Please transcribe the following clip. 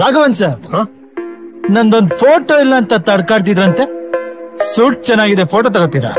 Raghavan sir. ನಂದೊಂದ್ photo ಇಲ್ಲ ಅಂತ ತಡ್ಕಾಡ್ತಿದ್ರಂತೆ. Suit ಚೆನ್ನಾಗಿದೆ ಫೋಟೋ ತಗೋತೀರಾ?